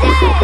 Today.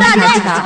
Singh का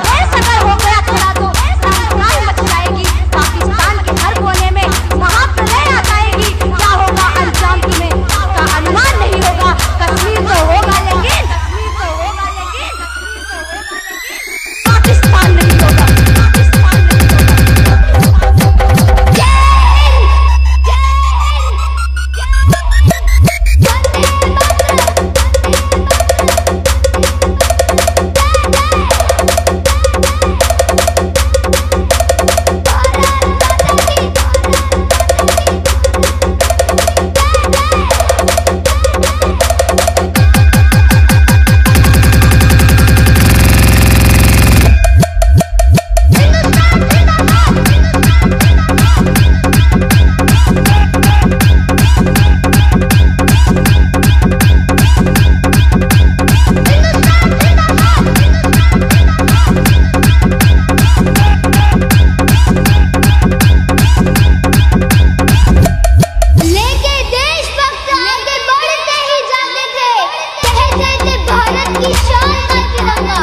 भारत की शान का तिरंगा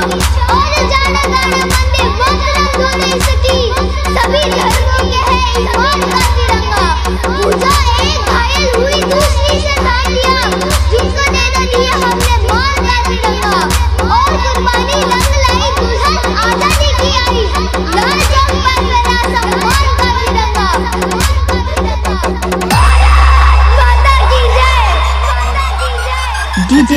और जाना गाना मन